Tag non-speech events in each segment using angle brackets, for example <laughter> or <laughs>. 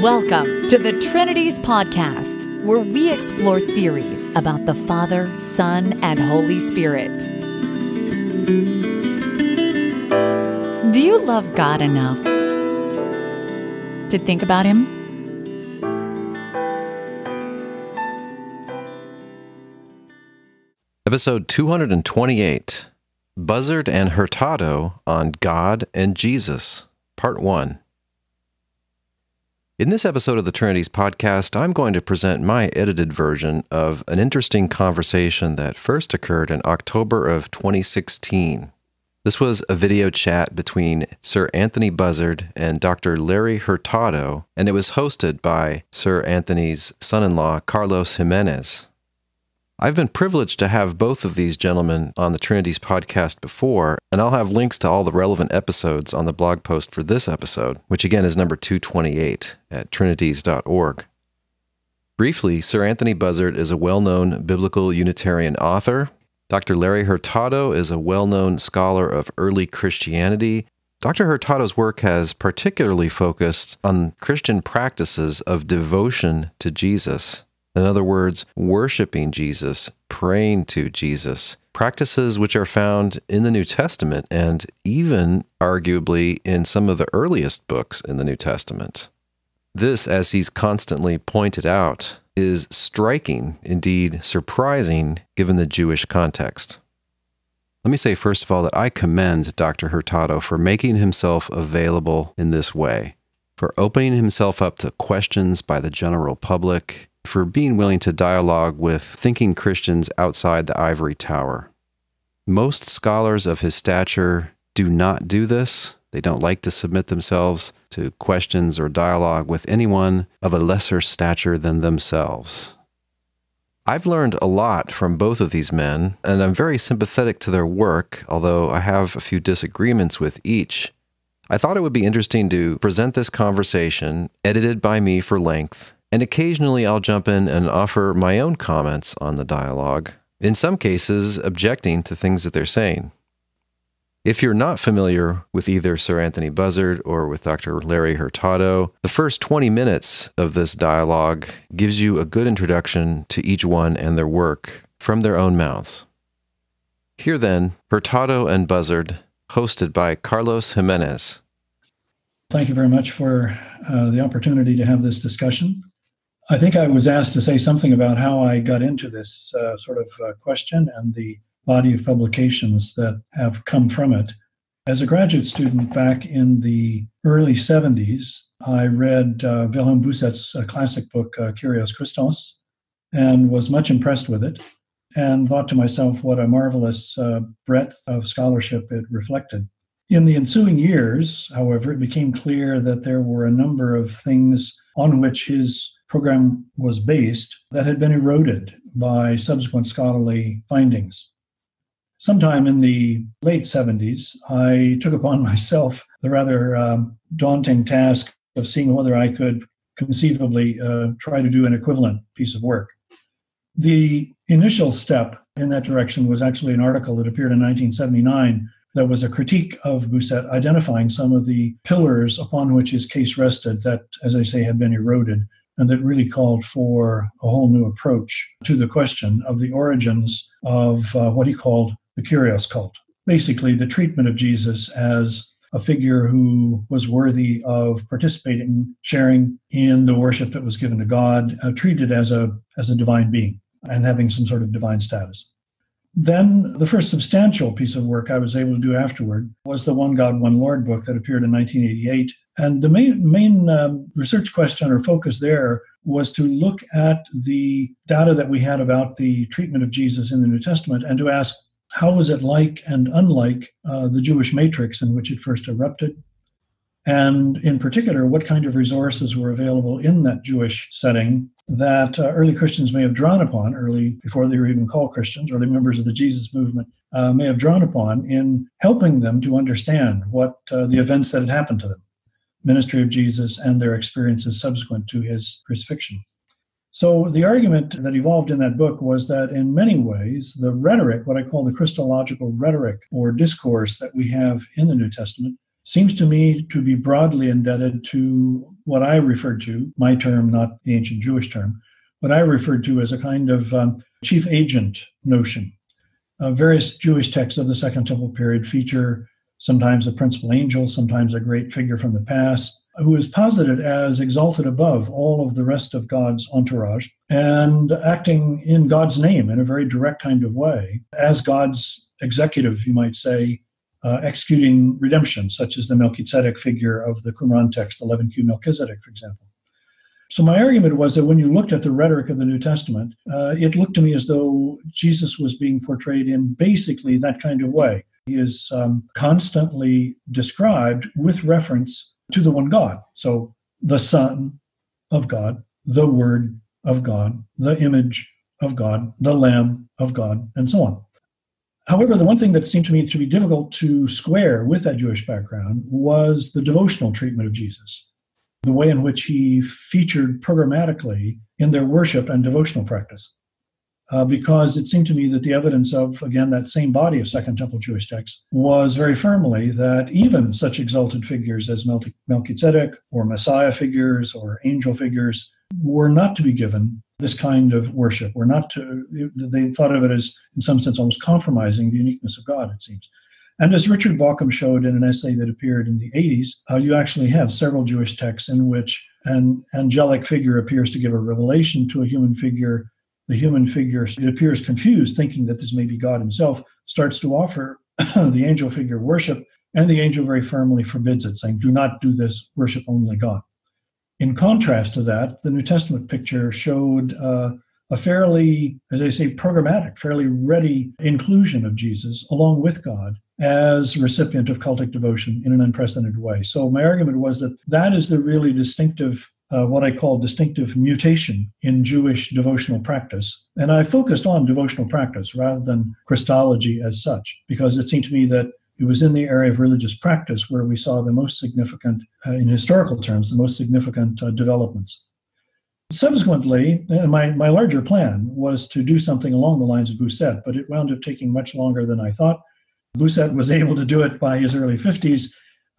Welcome to the Trinities Podcast, where we explore theories about the Father, Son, and Holy Spirit. Do you love God enough to think about Him? Episode 228 Buzzard and Hurtado on God and Jesus, Part 1. In this episode of the Trinities podcast, I'm going to present my edited version of an interesting conversation that first occurred in October of 2016. This was a video chat between Sir Anthony Buzzard and Dr. Larry Hurtado, and it was hosted by Sir Anthony's son in law, Carlos Jimenez. I've been privileged to have both of these gentlemen on the Trinities podcast before, and I'll have links to all the relevant episodes on the blog post for this episode, which again is number 228 at trinities.org. Briefly, Sir Anthony Buzzard is a well known biblical Unitarian author. Dr. Larry Hurtado is a well known scholar of early Christianity. Dr. Hurtado's work has particularly focused on Christian practices of devotion to Jesus in other words, worshiping Jesus, praying to Jesus, practices which are found in the New Testament and even arguably in some of the earliest books in the New Testament. This, as he's constantly pointed out, is striking, indeed surprising, given the Jewish context. Let me say, first of all, that I commend Dr. Hurtado for making himself available in this way, for opening himself up to questions by the general public, for being willing to dialogue with thinking Christians outside the ivory tower. Most scholars of his stature do not do this. They don't like to submit themselves to questions or dialogue with anyone of a lesser stature than themselves. I've learned a lot from both of these men, and I'm very sympathetic to their work, although I have a few disagreements with each. I thought it would be interesting to present this conversation, edited by me for length, and occasionally I'll jump in and offer my own comments on the dialogue, in some cases, objecting to things that they're saying. If you're not familiar with either Sir Anthony Buzzard or with Dr. Larry Hurtado, the first 20 minutes of this dialogue gives you a good introduction to each one and their work from their own mouths. Here then, Hurtado and Buzzard, hosted by Carlos Jimenez. Thank you very much for uh, the opportunity to have this discussion. I think I was asked to say something about how I got into this uh, sort of uh, question and the body of publications that have come from it. As a graduate student back in the early 70s, I read uh, Wilhelm Bousset's uh, classic book, uh, Kyrios Christos, and was much impressed with it and thought to myself what a marvelous uh, breadth of scholarship it reflected. In the ensuing years, however, it became clear that there were a number of things on which his program was based that had been eroded by subsequent scholarly findings. Sometime in the late 70s, I took upon <laughs> myself the rather um, daunting task of seeing whether I could conceivably uh, try to do an equivalent piece of work. The initial step in that direction was actually an article that appeared in 1979 that was a critique of Bousset, identifying some of the pillars upon which his case rested that, as I say, had been eroded and that really called for a whole new approach to the question of the origins of uh, what he called the Kyrios cult. Basically, the treatment of Jesus as a figure who was worthy of participating, sharing in the worship that was given to God, uh, treated as a as a divine being and having some sort of divine status. Then the first substantial piece of work I was able to do afterward was the One God, One Lord book that appeared in 1988. And the main, main um, research question or focus there was to look at the data that we had about the treatment of Jesus in the New Testament and to ask how was it like and unlike uh, the Jewish matrix in which it first erupted? And in particular, what kind of resources were available in that Jewish setting that uh, early Christians may have drawn upon, early, before they were even called Christians, early members of the Jesus movement uh, may have drawn upon in helping them to understand what uh, the events that had happened to them, ministry of Jesus, and their experiences subsequent to his crucifixion. So the argument that evolved in that book was that in many ways, the rhetoric, what I call the Christological rhetoric or discourse that we have in the New Testament, seems to me to be broadly indebted to what I referred to, my term, not the ancient Jewish term, what I referred to as a kind of um, chief agent notion. Uh, various Jewish texts of the Second Temple period feature sometimes a principal angel, sometimes a great figure from the past, who is posited as exalted above all of the rest of God's entourage and acting in God's name in a very direct kind of way, as God's executive, you might say, uh, executing redemption, such as the Melchizedek figure of the Qumran text, 11q Melchizedek, for example. So my argument was that when you looked at the rhetoric of the New Testament, uh, it looked to me as though Jesus was being portrayed in basically that kind of way. He is um, constantly described with reference to the one God. So the Son of God, the Word of God, the image of God, the Lamb of God, and so on. However, the one thing that seemed to me to be difficult to square with that Jewish background was the devotional treatment of Jesus, the way in which he featured programmatically in their worship and devotional practice. Uh, because it seemed to me that the evidence of, again, that same body of Second Temple Jewish texts was very firmly that even such exalted figures as Melchizedek or Messiah figures or angel figures were not to be given this kind of worship. Were not to, they thought of it as, in some sense, almost compromising the uniqueness of God, it seems. And as Richard Bauckham showed in an essay that appeared in the 80s, uh, you actually have several Jewish texts in which an angelic figure appears to give a revelation to a human figure the human figure, it appears confused, thinking that this may be God himself, starts to offer <coughs> the angel figure worship, and the angel very firmly forbids it, saying, Do not do this, worship only God. In contrast to that, the New Testament picture showed uh, a fairly, as I say, programmatic, fairly ready inclusion of Jesus along with God as recipient of cultic devotion in an unprecedented way. So my argument was that that is the really distinctive uh, what I call distinctive mutation in Jewish devotional practice. And I focused on devotional practice rather than Christology as such, because it seemed to me that it was in the area of religious practice where we saw the most significant, uh, in historical terms, the most significant uh, developments. Subsequently, uh, my, my larger plan was to do something along the lines of Bousset, but it wound up taking much longer than I thought. Bousset was able to do it by his early 50s,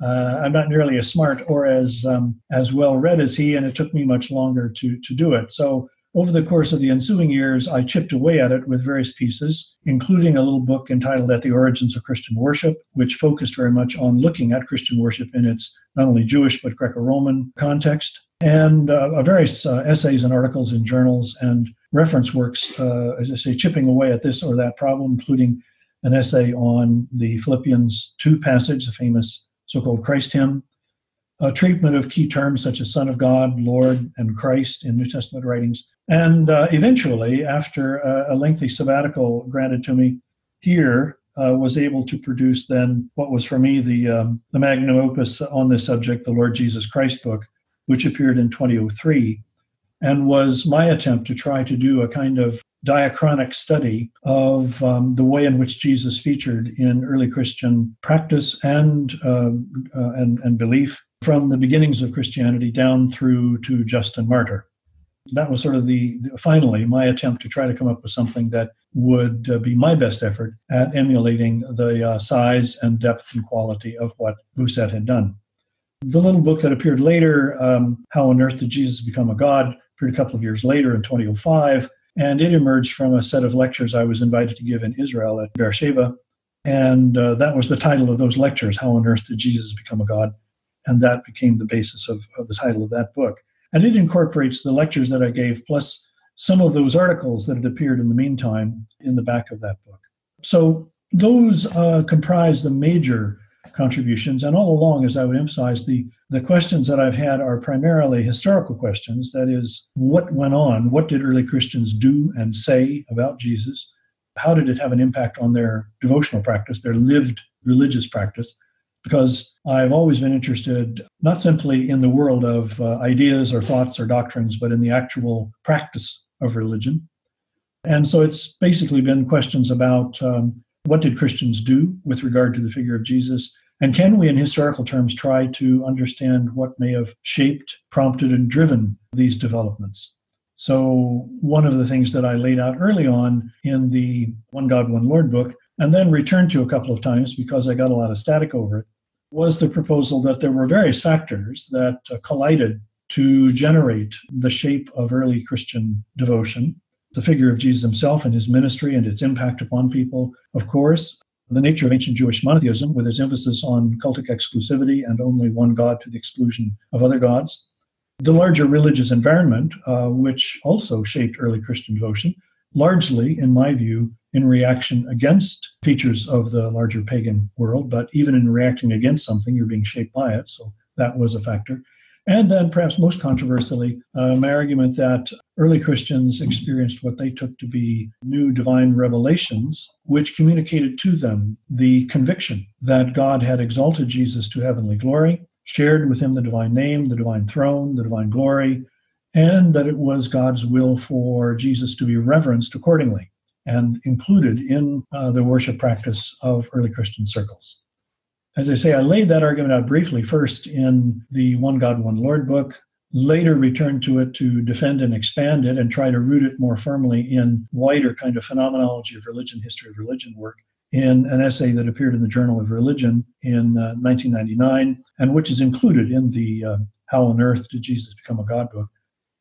uh, I'm not nearly as smart or as um, as well read as he, and it took me much longer to to do it. So over the course of the ensuing years, I chipped away at it with various pieces, including a little book entitled At the Origins of Christian Worship, which focused very much on looking at Christian worship in its not only Jewish but Greco Roman context, and uh, various uh, essays and articles in journals and reference works, uh, as I say, chipping away at this or that problem, including an essay on the Philippians 2 passage, the famous so called Christ hymn, a treatment of key terms such as Son of God, Lord, and Christ in New Testament writings. And uh, eventually, after a, a, lengthy sabbatical granted to me here, uh, was able to produce then what was for me the, um, the magnum opus on this subject, the Lord Jesus Christ book, which appeared in 2003, and was my attempt to try to do a kind of diachronic study of um, the way in which Jesus featured in early Christian practice and, uh, uh, and, and belief from the beginnings of Christianity down through to Justin Martyr. That was sort of the, finally my attempt to try to come up with something that would uh, be my best effort at emulating the uh, size and depth and quality of what Bousset had done. The little book that appeared later, um, How on Earth Did Jesus Become a God, appeared a couple of years later in 2005 and it emerged from a set of lectures I was invited to give in Israel at Beersheba. And uh, that was the title of those lectures How on Earth Did Jesus Become a God? And that became the basis of, of the title of that book. And it incorporates the lectures that I gave, plus some of those articles that had appeared in the meantime in the back of that book. So those uh, comprise the major contributions. And all along, as I would emphasize, the, the questions that I've had are primarily historical questions. That is, what went on? What did early Christians do and say about Jesus? How did it have an impact on their devotional practice, their lived religious practice? Because I've always been interested not simply in the world of uh, ideas or thoughts or doctrines, but in the actual practice of religion. And so it's basically been questions about um, what did Christians do with regard to the figure of Jesus? And can we, in historical terms, try to understand what may have shaped, prompted, and driven these developments? So, one of the things that I laid out early on in the One God, One Lord book, and then returned to a couple of times because I got a lot of static over it, was the proposal that there were various factors that uh, collided to generate the shape of early Christian devotion. The figure of Jesus himself and his ministry and its impact upon people, of course, the nature of ancient Jewish monotheism, with its emphasis on cultic exclusivity and only one God to the exclusion of other gods, the larger religious environment, uh, which also shaped early Christian devotion, largely, in my view, in reaction against features of the larger pagan world, but even in reacting against something, you're being shaped by it. So that was a factor. And then, perhaps most controversially, uh, my argument that early Christians experienced what they took to be new divine revelations, which communicated to them the conviction that God had exalted Jesus to heavenly glory, shared with him the divine name, the divine throne, the divine glory, and that it was God's will for Jesus to be reverenced accordingly and included in uh, the worship practice of early Christian circles. As I say, I laid that argument out briefly first in the One God, One Lord book, later returned to it to defend and expand it and try to root it more firmly in wider kind of phenomenology of religion, history of religion work in an essay that appeared in the Journal of Religion in uh, 1999, and which is included in the uh, How on Earth Did Jesus Become a God book.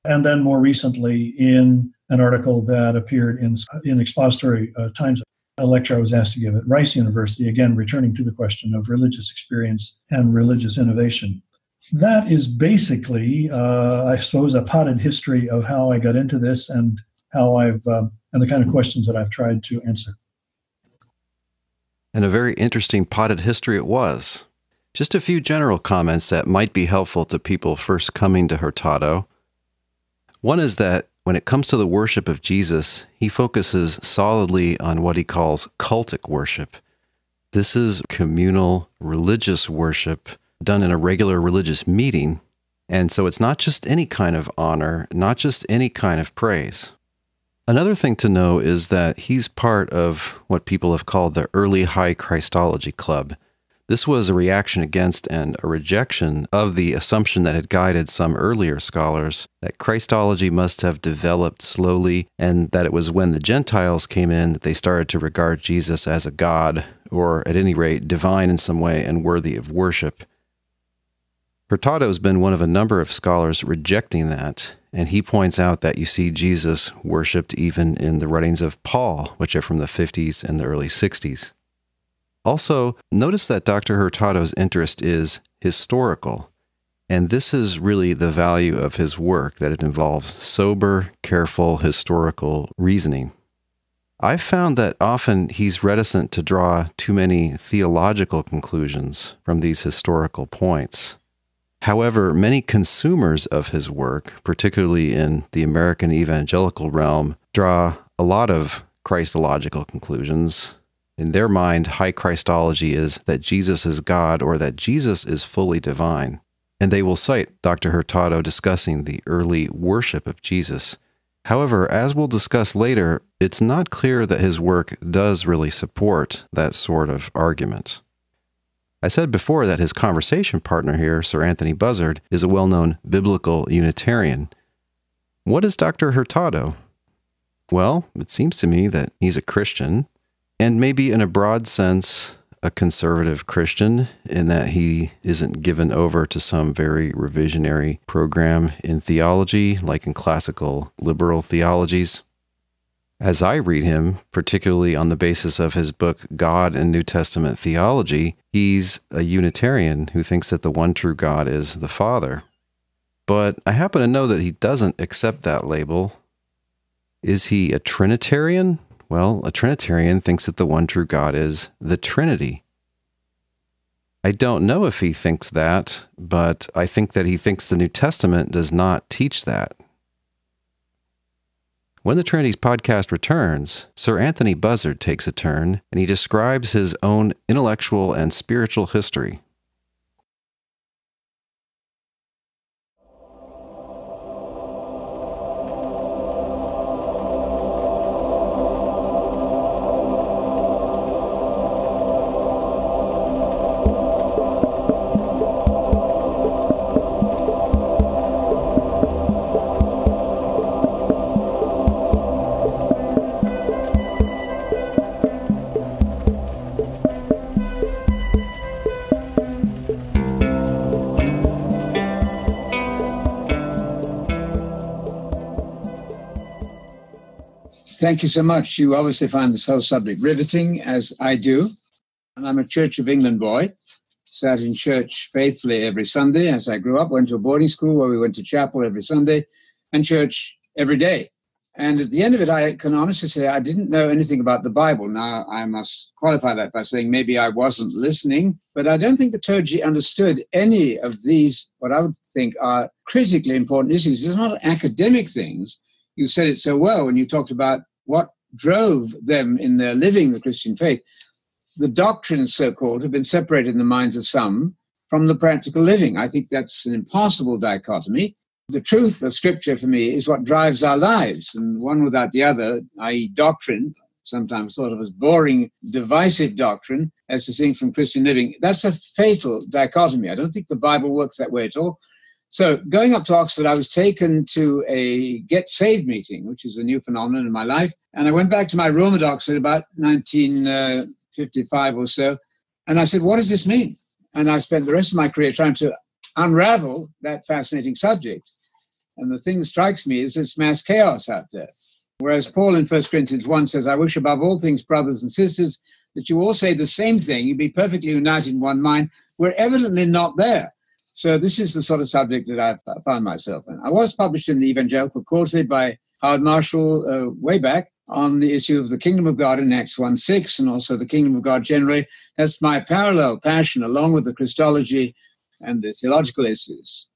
And then more recently in an article that appeared in, in Expository uh, Times, a lecture I was asked to give at Rice University, again, returning to the question of religious experience and religious innovation. That is basically, uh, I suppose, a potted history of how I got into this and how I've, um, and the kind of questions that I've tried to answer. And a very interesting potted history it was. Just a few general comments that might be helpful to people first coming to Hurtado. One is that when it comes to the worship of Jesus, he focuses solidly on what he calls cultic worship. This is communal religious worship done in a regular religious meeting. And so it's not just any kind of honor, not just any kind of praise. Another thing to know is that he's part of what people have called the early high Christology club. This was a reaction against and a rejection of the assumption that had guided some earlier scholars that Christology must have developed slowly and that it was when the Gentiles came in that they started to regard Jesus as a god, or at any rate, divine in some way and worthy of worship. Hurtado has been one of a number of scholars rejecting that, and he points out that you see Jesus worshipped even in the writings of Paul, which are from the 50s and the early 60s. Also, notice that Dr. Hurtado's interest is historical, and this is really the value of his work that it involves sober, careful historical reasoning. I've found that often he's reticent to draw too many theological conclusions from these historical points. However, many consumers of his work, particularly in the American evangelical realm, draw a lot of Christological conclusions. In their mind, high Christology is that Jesus is God or that Jesus is fully divine. And they will cite Dr. Hurtado discussing the early worship of Jesus. However, as we'll discuss later, it's not clear that his work does really support that sort of argument. I said before that his conversation partner here, Sir Anthony Buzzard, is a well known biblical Unitarian. What is Dr. Hurtado? Well, it seems to me that he's a Christian, and maybe in a broad sense, a conservative Christian, in that he isn't given over to some very revisionary program in theology, like in classical liberal theologies as I read him, particularly on the basis of his book, God and New Testament Theology, he's a Unitarian who thinks that the one true God is the Father. But I happen to know that he doesn't accept that label. Is he a Trinitarian? Well, a Trinitarian thinks that the one true God is the Trinity. I don't know if he thinks that, but I think that he thinks the New Testament does not teach that. When the Trinities podcast returns, Sir Anthony Buzzard takes a turn and he describes his own intellectual and spiritual history. Thank you so much. You obviously find this whole subject riveting, as I do. And I'm a Church of England boy. Sat in church faithfully every Sunday as I grew up. Went to a boarding school where we went to chapel every Sunday and church every day. And at the end of it, I can honestly say I didn't know anything about the Bible. Now, I must qualify that by saying maybe I wasn't listening, but I don't think the clergy understood any of these, what I would think are critically important issues. These are not academic things. You said it so well when you talked about what drove them in their living the Christian faith. The doctrines, so called, have been separated in the minds of some from the practical living. I think that's an impossible dichotomy the truth of Scripture for me is what drives our lives, and one without the other, i.e., doctrine, sometimes thought of as boring, divisive doctrine, as distinct from Christian living, that's a fatal dichotomy. I don't think the Bible works that way at all. So, going up to Oxford, I was taken to a Get Saved meeting, which is a new phenomenon in my life. And I went back to my room at Oxford about 1955 uh, or so. And I said, What does this mean? And I spent the rest of my career trying to unravel that fascinating subject. And the thing that strikes me is this mass chaos out there. Whereas Paul in 1 Corinthians 1 says, I wish above all things, brothers and sisters, that you all say the same thing, you'd be perfectly united in one mind. We're evidently not there. So this is the sort of subject that I've found myself in. I was published in the Evangelical Quarterly by Howard Marshall uh, way back on the issue of the kingdom of God in Acts 1 6 and also the kingdom of God generally. That's my parallel passion, along with the Christology and the theological issues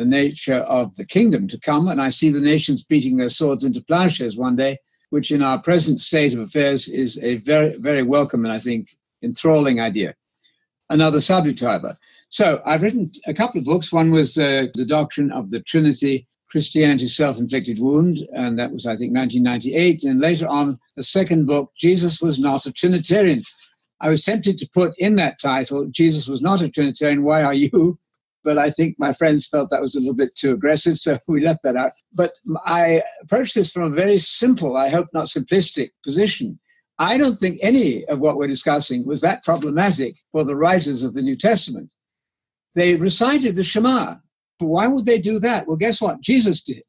the nature of the kingdom to come. And I see the nations beating their swords into plowshares one day, which in our present state of affairs is a very, very welcome and I think enthralling idea. Another subject, however. So I've written a couple of books. One was uh, The Doctrine of the Trinity, Christianity's Self-Inflicted Wound, and that was, I think, 1998. And later on, a second book, Jesus Was Not a Trinitarian. I was tempted to put in that title, Jesus Was Not a Trinitarian, Why Are You? but I think my friends felt that was a little bit too aggressive, so <laughs> we left that out. But I approached this from a very simple, I hope not simplistic position. I don't think any of what we're discussing was that problematic for the writers of the New Testament. They recited the Shema. Why would they do that? Well, guess what? Jesus did.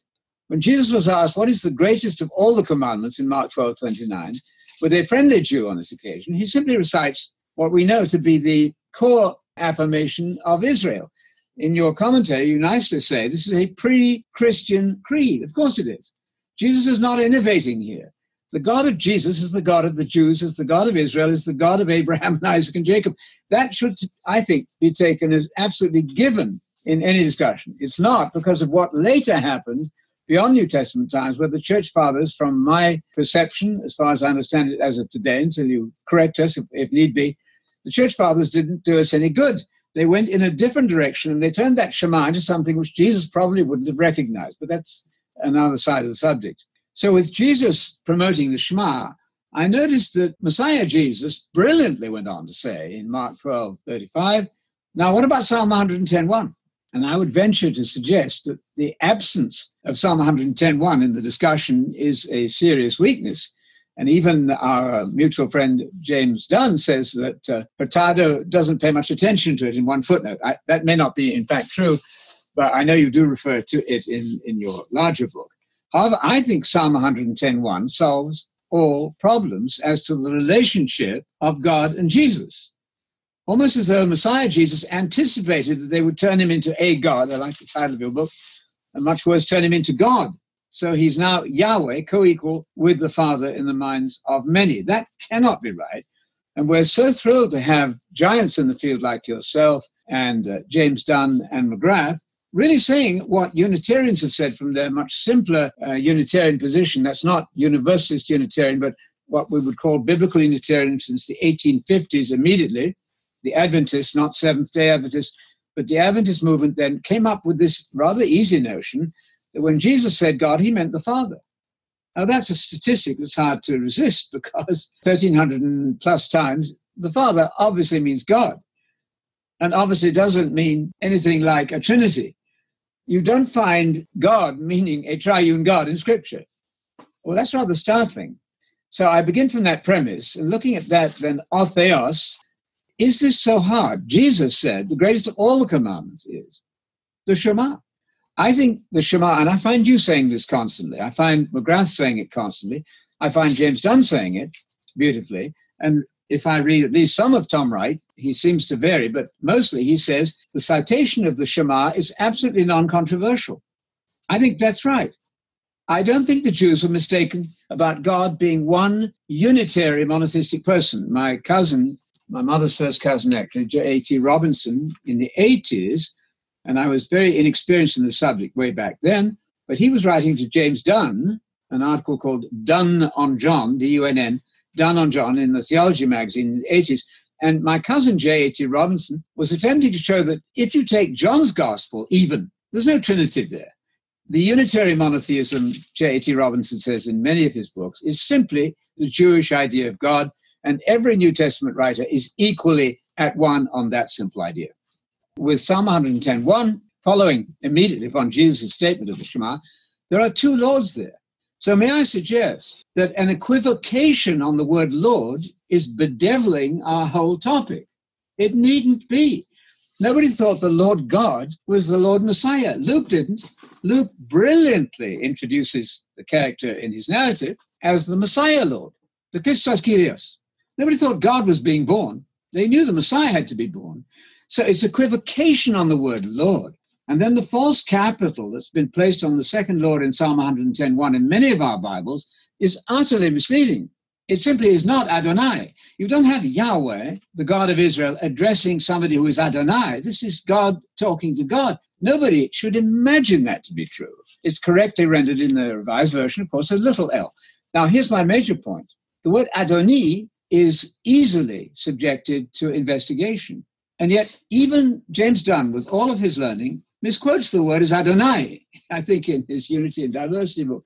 When Jesus was asked, What is the greatest of all the commandments in Mark 12 29, with a friendly Jew on this occasion, he simply recites what we know to be the core affirmation of Israel in your commentary, you nicely say this is a pre Christian creed. Of course it is. Jesus is not innovating here. The God of Jesus is the God of the Jews, is the God of Israel, is the God of Abraham and <laughs> Isaac and Jacob. That should, I think, be taken as absolutely given in any discussion. It's not because of what later happened beyond New Testament times, where the church fathers, from my perception, as far as I understand it as of today, until you correct us if, if need be, the church fathers didn't do us any good they went in a different direction and they turned that Shema into something which Jesus probably wouldn't have recognized. But that's another side of the subject. So, with Jesus promoting the Shema, I noticed that Messiah Jesus brilliantly went on to say in Mark 12 35, now what about Psalm 110.1? And I would venture to suggest that the absence of Psalm 110.1 in the discussion is a serious weakness. And even our mutual friend James Dunn says that uh, Hurtado doesn't pay much attention to it in one footnote. I, that may not be, in fact, true, but I know you do refer to it in, in your larger book. However, I think Psalm 110.1 solves all problems as to the relationship of God and Jesus. Almost as though Messiah Jesus anticipated that they would turn him into a God. I like the title of your book, and much worse, turn him into God. So he's now Yahweh, co equal with the Father in the minds of many. That cannot be right. And we're so thrilled to have giants in the field like yourself and uh, James Dunn and McGrath really saying what Unitarians have said from their much simpler uh, Unitarian position. That's not Universalist Unitarian, but what we would call Biblical Unitarian since the 1850s immediately. The Adventists, not Seventh day Adventists, but the Adventist movement then came up with this rather easy notion that when Jesus said God, he meant the Father. Now, that's a statistic that's hard to resist <laughs> because 1,300 plus times the Father obviously means God and obviously doesn't mean anything like a Trinity. You don't find God meaning a triune God in Scripture. Well, that's rather startling. So I begin from that premise and looking at that, then, ho theos, is this so hard? Jesus said the greatest of all the commandments is the Shema. I think the Shema, and I find you saying this constantly, I find McGrath saying it constantly. I find James Dunn saying it beautifully. And if I read at least some of Tom Wright, he seems to vary, but mostly he says the citation of the Shema is absolutely non controversial. I think that's right. I don't think the Jews were mistaken about God being one unitary monotheistic person. My cousin, my mother's first cousin, actually, J.A.T. Robinson, in the 80s, and I was very inexperienced in the subject way back then, but he was writing to James Dunn, an article called Dunn on John, D U N N, Dunn on John in the Theology magazine in the 80s. And my cousin J.A.T. Robinson was attempting to show that if you take John's gospel, even, there's no Trinity there the unitary monotheism, J.A.T. Robinson says in many of his books, is simply the Jewish idea of God, and every New Testament writer is equally at one on that simple idea. With Psalm 110.1, following immediately upon Jesus' statement of the Shema, there are two Lords there. So may I suggest that an equivocation on the word Lord is bedeviling our whole topic? It needn't be. Nobody thought the Lord God was the Lord Messiah. Luke didn't. Luke brilliantly introduces the character in his narrative as the Messiah Lord, the Christos Kyrios. Nobody thought God was being born. They knew the Messiah had to be born. So it's equivocation on the word Lord. And then the false capital that's been placed on the second Lord in Psalm 110.1 in many of our Bibles is utterly misleading. It simply is not Adonai. You don't have Yahweh, the God of Israel, addressing somebody who is Adonai. This is God talking to God. Nobody should imagine that to be true. It's correctly rendered in the Revised Version, of course, a little l. Now, here's my major point. The word Adoni is easily subjected to investigation. And yet, even James Dunn, with all of his learning, misquotes the word as Adonai, I think, in his Unity and Diversity book.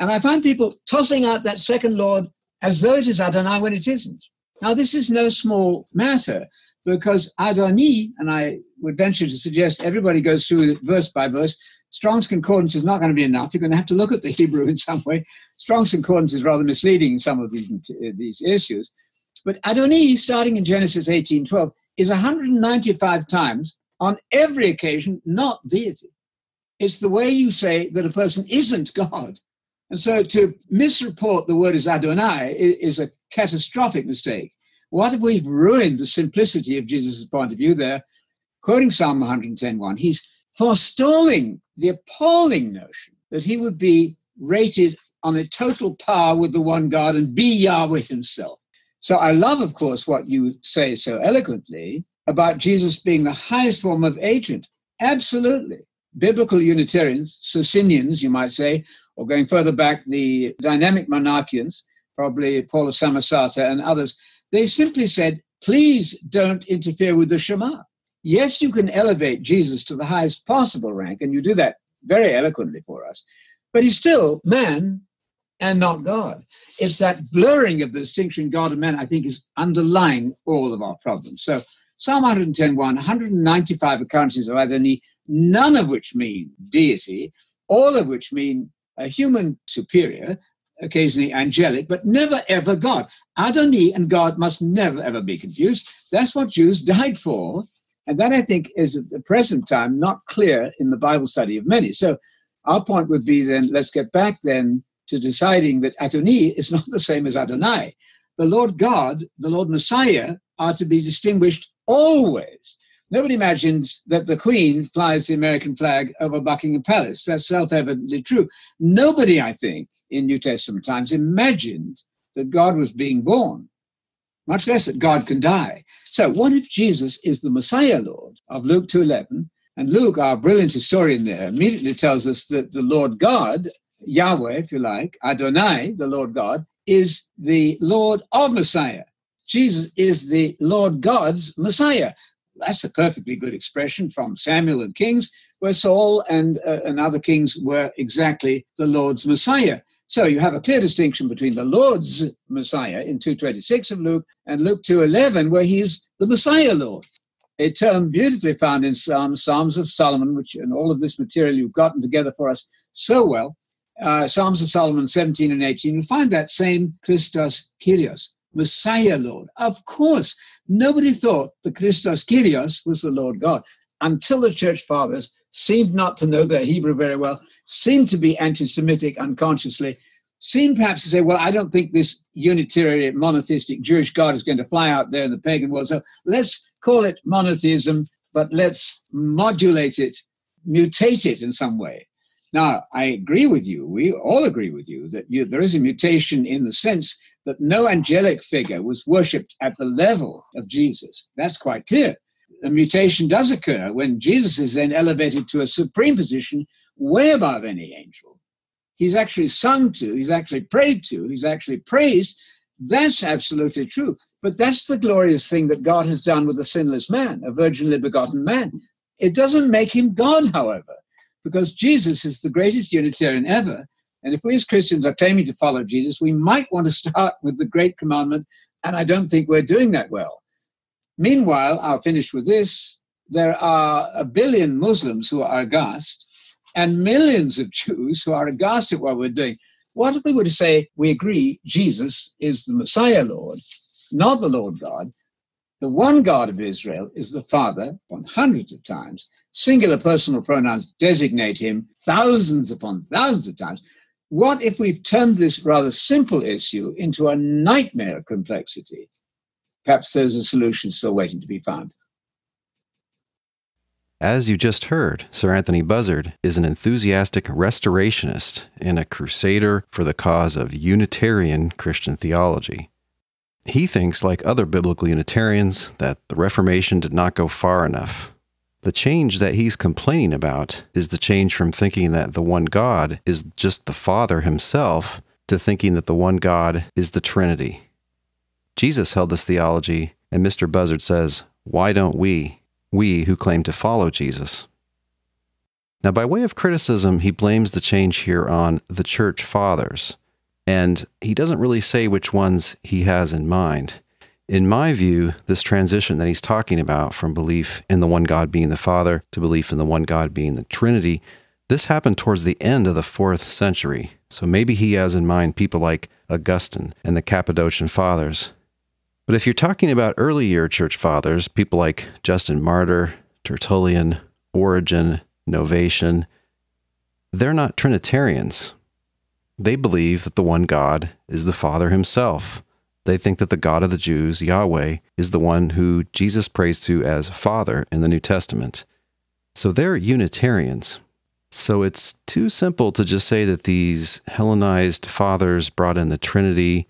And I find people tossing out that second Lord as though it is Adonai when it isn't. Now, this is no small matter because Adonai, and I would venture to suggest everybody goes through it verse by verse. Strong's Concordance is not going to be enough. You're going to have to look at the <laughs> Hebrew in some way. Strong's Concordance is rather misleading in some of these, uh, these issues. But Adoni, starting in Genesis 18:12, is 195 times on every occasion not deity. It's the way you say that a person isn't God. And so to misreport the word as Adonai is a catastrophic mistake. What if we've ruined the simplicity of Jesus' point of view there? Quoting Psalm 110.1, he's forestalling the appalling notion that he would be rated on a total par with the one God and be Yahweh himself. So I love, of course, what you say so eloquently about Jesus being the highest form of agent. Absolutely. Biblical Unitarians, Socinians, you might say, or going further back, the dynamic monarchians, probably Paul of Samosata and others, they simply said, please don't interfere with the Shema. Yes, you can elevate Jesus to the highest possible rank, and you do that very eloquently for us, but he's still man and not God. It's that blurring of the distinction God and man, I think, is underlying all of our problems. So Psalm 110, 195 occurrences of Adoni, none of which mean deity, all of which mean a human superior, occasionally angelic, but never ever God. Adoni and God must never ever be confused. That's what Jews died for. And that I think is at the present time not clear in the Bible study of many. So our point would be then let's get back then to deciding that Adoni is <laughs> not the same as Adonai. The Lord God, the Lord Messiah are to be distinguished always. Nobody imagines that the Queen flies the American flag over Buckingham Palace. That's self evidently true. Nobody, I think, in New Testament times imagined that God was being born, much less that God can die. So, what if Jesus is the Messiah Lord of Luke 2.11? And Luke, our brilliant historian there, immediately tells us that the Lord God, Yahweh, if you like, Adonai, the Lord God, is the Lord of Messiah. Jesus is the Lord God's Messiah that's a perfectly good expression from Samuel and Kings, where Saul and, uh, and other kings were exactly the Lord's Messiah. So you have a clear distinction between the Lord's Messiah in 226 of Luke and Luke 211, where he is the Messiah Lord. A term beautifully found in Psalms, Psalms of Solomon, which and all of this material you've gotten together for us so well. Uh, Psalms of Solomon 17 and 18, you find that same Christos Kyrios, Messiah Lord. Of course, nobody thought the Christos Kyrios was the Lord God until the church fathers seemed not to know their Hebrew very well, seemed to be anti Semitic unconsciously, seemed perhaps to say, well, I don't think this Unitarian monotheistic Jewish God is going to fly out there in the pagan world. So let's call it monotheism, but let's modulate it, mutate it in some way. Now, I agree with you. We all agree with you that you, there is a mutation in the sense that no angelic figure was worshipped at the level of Jesus. That's quite clear. The mutation does occur when Jesus is then elevated to a supreme position way above any angel. He's actually sung to, he's actually prayed to, he's actually praised. That's absolutely true. But that's the glorious thing that God has done with a sinless man, a virginally begotten man. It doesn't make him God, however, because Jesus is the greatest Unitarian ever. And if we as Christians are claiming to follow Jesus, we might want to start with the great commandment, and I don't think we're doing that well. Meanwhile, I'll finish with this there are a billion Muslims who are aghast and millions of Jews who are aghast at what we're doing. What if we were to say, we agree Jesus is the Messiah Lord, not the Lord God? The one God of Israel is the Father, on hundreds of times. Singular personal pronouns designate him thousands upon thousands of times. What if we've turned this rather simple issue into a nightmare of complexity? Perhaps there's a solution still waiting to be found. As you just heard, Sir Anthony Buzzard is an enthusiastic restorationist and a crusader for the cause of Unitarian Christian theology. He thinks, like other biblical Unitarians, that the Reformation did not go far enough. The change that he's complaining about is the change from thinking that the one God is just the Father himself to thinking that the one God is the Trinity. Jesus held this theology, and Mr. Buzzard says, Why don't we? we who claim to follow Jesus. Now, by way of criticism, he blames the change here on the church fathers, and he doesn't really say which ones he has in mind. In my view, this transition that he's talking about from belief in the one God being the Father to belief in the one God being the Trinity, this happened towards the end of the fourth century. So maybe he has in mind people like Augustine and the Cappadocian Fathers, but if you're talking about earlier church fathers, people like Justin Martyr, Tertullian, Origen, Novatian, they're not Trinitarians. They believe that the one God is the Father himself. They think that the God of the Jews, Yahweh, is the one who Jesus prays to as Father in the New Testament. So they're Unitarians. So it's too simple to just say that these Hellenized fathers brought in the Trinity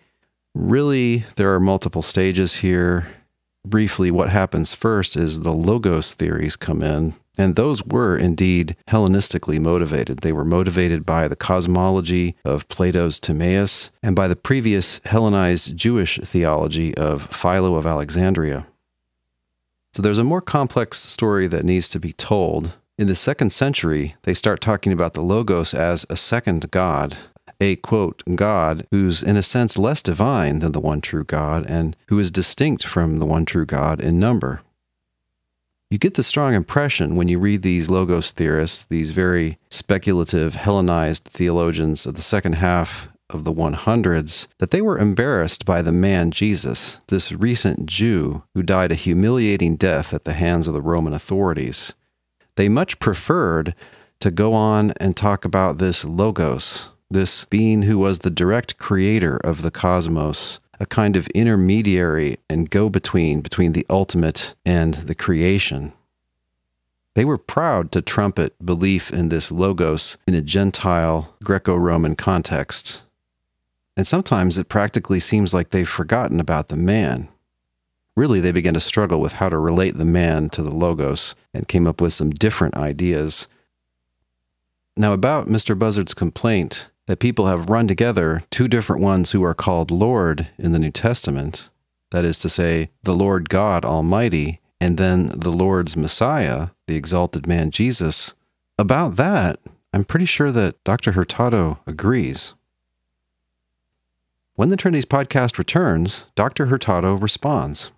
Really, there are multiple stages here. Briefly, what happens first is the Logos theories come in, and those were indeed Hellenistically motivated. They were motivated by the cosmology of Plato's Timaeus and by the previous Hellenized Jewish theology of Philo of Alexandria. So there's a more complex story that needs to be told. In the second century, they start talking about the Logos as a second God, a quote, God who's in a sense less divine than the one true God and who is distinct from the one true God in number. You get the strong impression when you read these Logos theorists, these very speculative Hellenized theologians of the second half of the 100s, that they were embarrassed by the man Jesus, this recent Jew who died a humiliating death at the hands of the Roman authorities. They much preferred to go on and talk about this Logos, this being who was the direct creator of the cosmos, a kind of intermediary and go between between the ultimate and the creation. They were proud to trumpet belief in this logos in a Gentile Greco Roman context. And sometimes it practically seems like they've forgotten about the man. Really, they began to struggle with how to relate the man to the logos and came up with some different ideas. Now, about Mr. Buzzard's complaint, that people have run together two different ones who are called Lord in the New Testament, that is to say, the Lord God Almighty, and then the Lord's Messiah, the exalted man Jesus. About that, I'm pretty sure that Dr. Hurtado agrees. When the Trinities podcast returns, Dr. Hurtado responds.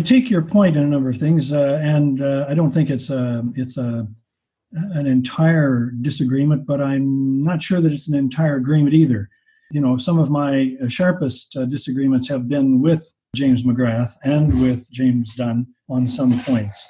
I take your point in a number of things, uh, and uh, I don't think it's a it's a an entire disagreement, but I'm not sure that it's an entire agreement either. You know, some of my sharpest uh, disagreements have been with James McGrath and with James Dunn on some points.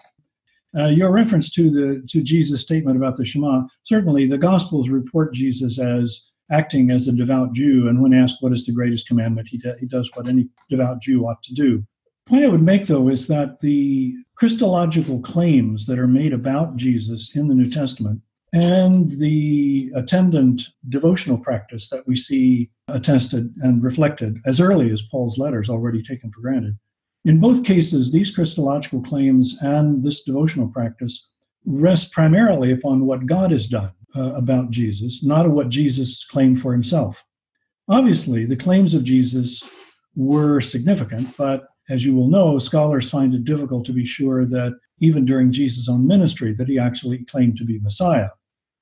Uh, your reference to the to Jesus' statement about the Shema, certainly the Gospels report Jesus as acting as a devout Jew, and when asked what is the greatest commandment, he, he does what any devout Jew ought to do. Point I would make, though, is that the Christological claims that are made about Jesus in the New Testament and the attendant devotional practice that we see attested and reflected as early as Paul's letters, already taken for granted. In both cases, these Christological claims and this devotional practice rest primarily upon what God has done uh, about Jesus, not what Jesus claimed for himself. Obviously, the claims of Jesus were significant, but as you will know, scholars find it difficult to be sure that even during Jesus' own ministry that he actually claimed to be Messiah.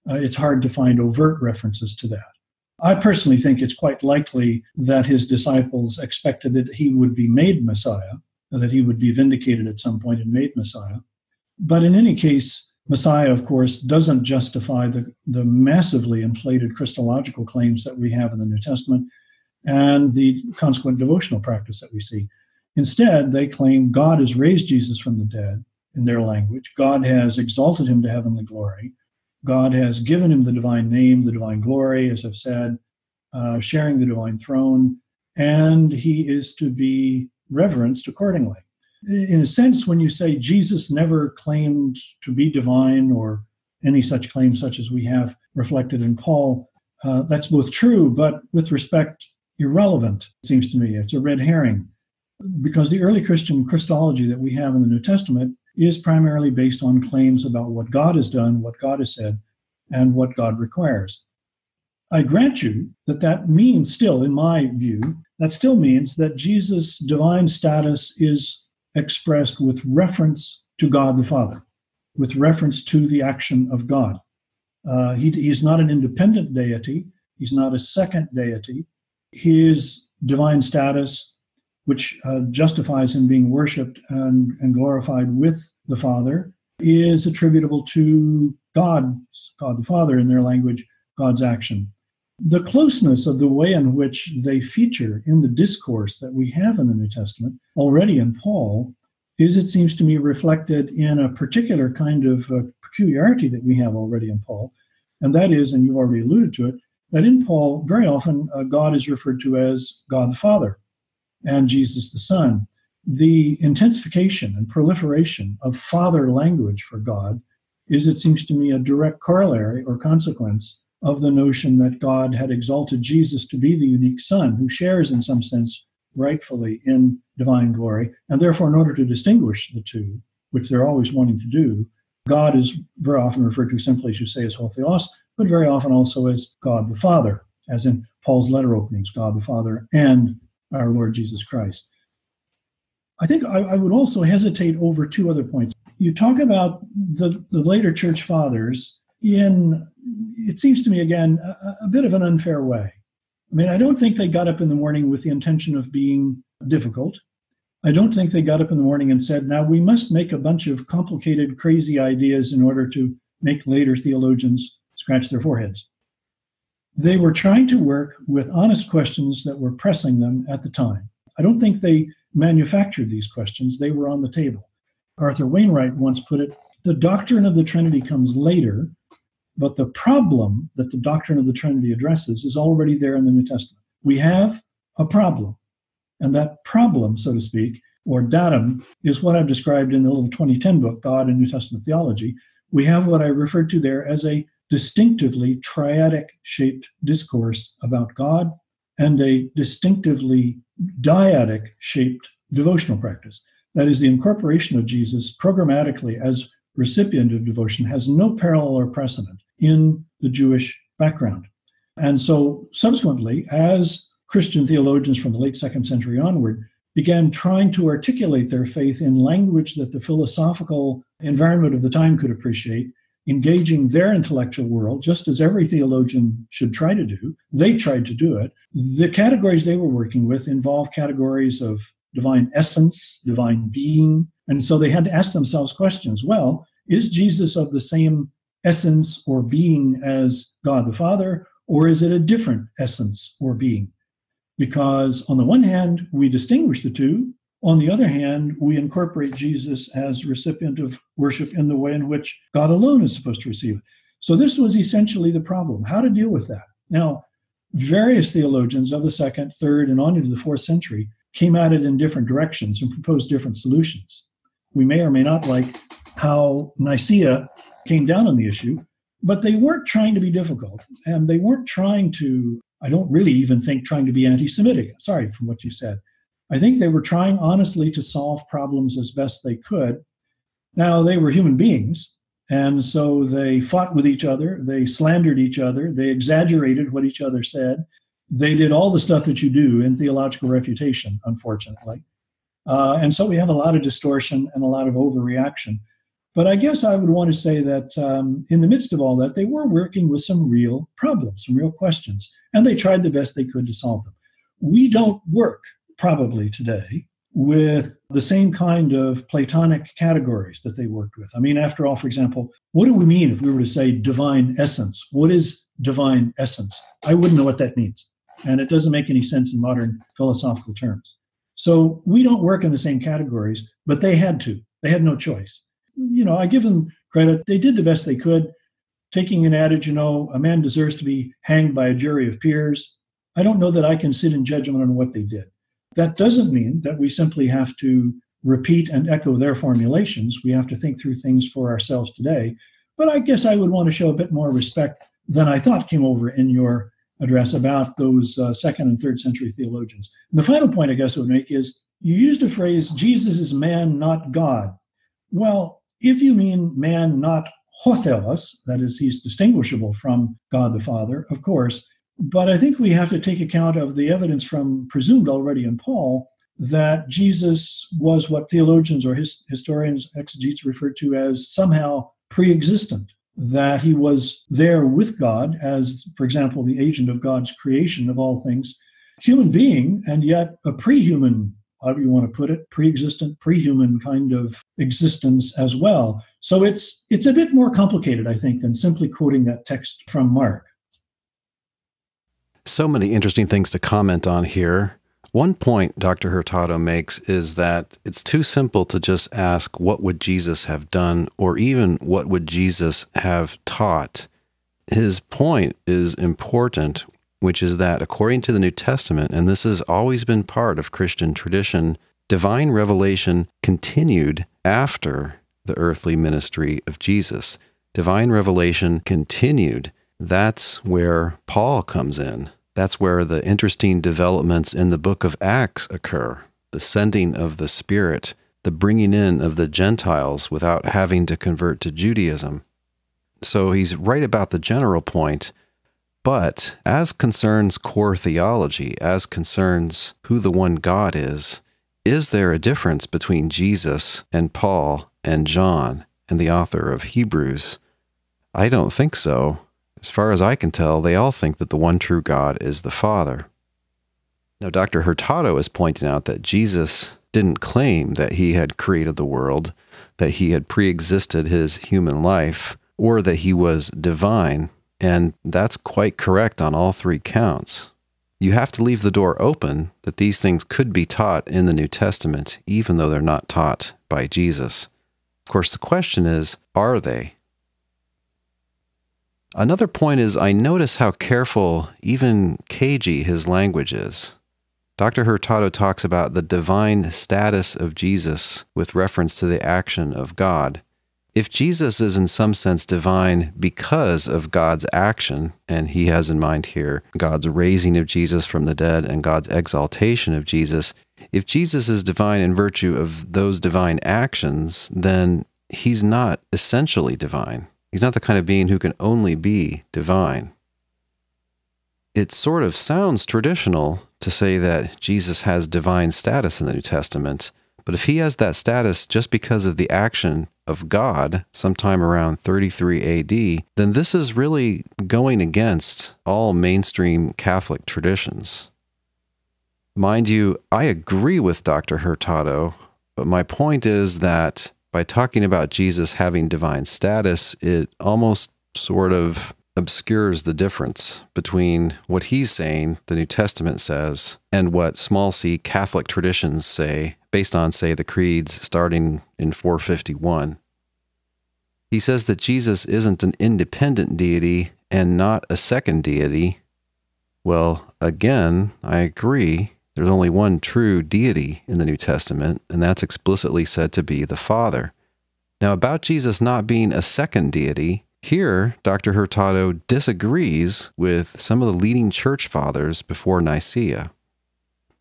Uh, it's hard to find overt references to that. I personally think it's quite likely that his disciples expected that he would be made Messiah, that he would be vindicated at some point and made Messiah. But in any case, Messiah, of course, doesn't justify the, the massively inflated Christological claims that we have in the New Testament and the consequent devotional practice that we see. Instead, they claim God has raised Jesus from the dead in their language. God has exalted him to heavenly glory. God has given him the divine name, the divine glory, as I've said, uh, sharing the divine throne, and he is to be reverenced accordingly in a sense, when you say Jesus never claimed to be divine or any such claim, such as we have reflected in Paul, uh, that's both true, but with respect, irrelevant, it seems to me. It's a red herring. Because the early Christian Christology that we have in the New Testament is primarily based on claims about what God has done, what God has said, and what God requires. I grant you that that means still, in my view, that still means that Jesus' divine status is expressed with reference to God the Father, with reference to the action of God. Uh, he, he's not an independent deity, he's not a second deity. His divine status, which uh, justifies him being worshiped and, and glorified with the Father, is attributable to God, God the Father in their language, God's action. The closeness of the way in which they feature in the discourse that we have in the New Testament, already in Paul, is, it seems to me, reflected in a particular kind of uh, peculiarity that we have already in Paul. And that is, and you've already alluded to it, that in Paul, very often uh, God is referred to as God the Father and Jesus the Son. The intensification and proliferation of Father language for God is, it seems to me, a direct corollary or consequence of the notion that God had exalted Jesus to be the unique Son, who shares, in some sense, rightfully in divine glory. And therefore, in order to distinguish the two, which they're always wanting to do, God is very often referred to simply, as you say, as Ho Theos, but very often also as God the Father, as in Paul's letter openings, God the Father and our Lord Jesus Christ. I think I, I would also hesitate over two other points. You talk about the, the later church fathers in, it seems to me again, a, a bit of an unfair way. I mean, I don't think they got up in the morning with the intention of being difficult. I don't think they got up in the morning and said, now we must make a bunch of complicated, crazy ideas in order to make later theologians scratch their foreheads. They were trying to work with honest questions that were pressing them at the time. I don't think they manufactured these questions, they were on the table. Arthur Wainwright once put it the doctrine of the Trinity comes later, but the problem that the doctrine of the Trinity addresses is already there in the New Testament. We have a problem. And that problem, so to speak, or datum, is what I've described in the little 2010 book, God and New Testament Theology. We have what I referred to there as a distinctively triadic shaped discourse about God and a distinctively dyadic shaped devotional practice. That is, the incorporation of Jesus programmatically as recipient of devotion has no parallel or precedent in the Jewish background. And so, subsequently, as Christian theologians from the late second century onward began trying to articulate their faith in language that the philosophical environment of the time could appreciate, engaging their intellectual world, just as every theologian should try to do. They tried to do it. The categories they were working with involved categories of divine essence, divine being. And so they had to ask themselves questions. Well, is Jesus of the same essence or being as God the Father, or is it a different essence or being? Because on the one hand, we distinguish the two. On the other hand, we incorporate Jesus as recipient of worship in the way in which God alone is supposed to receive. So this was essentially the problem how to deal with that. Now, various theologians of the second, third, and on into the fourth century came at it in different directions and proposed different solutions. We may or may not like how Nicaea came down on the issue, but they weren't trying to be difficult and they weren't trying to, I don't really even think trying to be anti Semitic. Sorry from what you said. I think they were trying honestly to solve problems as best they could. Now, they were human beings, and so they fought with each other, they slandered each other, they exaggerated what each other said. They did all the stuff that you do in theological refutation, unfortunately. Uh, and so we have a lot of distortion and a lot of overreaction. But I guess I would want to say that um, in the midst of all that, they were working with some real problems, some real questions, and they tried the best they could to solve them. We don't work probably today with the same kind of Platonic categories that they worked with. I mean, after all, for example, what do we mean if we were to say divine essence? What is divine essence? I wouldn't know what that means. And it doesn't make any sense in modern philosophical terms. So we don't work in the same categories, but they had to. They had no choice. You know, I give them credit. They did the best they could. Taking an adage, you know, a man deserves to be hanged by a jury of peers. I don't know that I can sit in judgment on what they did. That doesn't mean that we simply have to repeat and echo their formulations. We have to think through things for ourselves today. But I guess I would want to show a bit more respect than I thought came over in your address about those uh, second and third century theologians. And the final point I guess I would make is you used a phrase, Jesus is man, not God. Well, if you mean man, not ho theos, that is, he's distinguishable from God the Father, of course, but I think we have to take account of the evidence from presumed already in Paul that Jesus was what theologians or his, historians, exegetes refer to as somehow pre existent that he was there with God as, for example, the agent of God's creation of all things, human being, and yet a pre human, however you want to put it, pre existent, pre human kind of existence as well. So it's, it's a bit more complicated, I think, than simply quoting that text from Mark. So many interesting things to comment on here. One point Dr. Hurtado makes is that it's too simple to just ask, what would Jesus have done, or even what would Jesus have taught? His point is important, which is that according to the New Testament, and this has always been part of Christian tradition, divine revelation continued after the earthly ministry of Jesus. Divine revelation continued. That's where Paul comes in. That's where the interesting developments in the book of Acts occur the sending of the Spirit, the bringing in of the Gentiles without having to convert to Judaism. So he's right about the general point, but as concerns core theology, as concerns who the one God is, is there a difference between Jesus and Paul and John and the author of Hebrews? I don't think so. As far as I can tell, they all think that the one true God is the Father. Now, Dr. Hurtado is pointing out that Jesus didn't claim that he had created the world, that he had pre existed his human life, or that he was divine, and that's quite correct on all three counts. You have to leave the door open that these things could be taught in the New Testament, even though they're not taught by Jesus. Of course, the question is are they? Another point is I notice how careful, even cagey, his language is. Dr. Hurtado talks about the divine status of Jesus with reference to the action of God. If Jesus is in some sense divine because of God's action, and he has in mind here God's raising of Jesus from the dead and God's exaltation of Jesus, if Jesus is divine in virtue of those divine actions, then he's not essentially divine. He's not the kind of being who can only be divine. It sort of sounds traditional to say that Jesus has divine status in the New Testament, but if he has that status just because of the action of God sometime around 33 AD, then this is really going against all mainstream Catholic traditions. Mind you, I agree with Dr. Hurtado, but my point is that by talking about Jesus having divine status, it almost sort of obscures the difference between what he's saying, the New Testament says, and what small c Catholic traditions say, based on, say, the creeds starting in 451. He says that Jesus isn't an independent deity and not a second deity. Well, again, I agree. There's only one true deity in the New Testament, and that's explicitly said to be the Father. Now, about Jesus not being a second deity, here, Dr. Hurtado disagrees with some of the leading church fathers before Nicaea.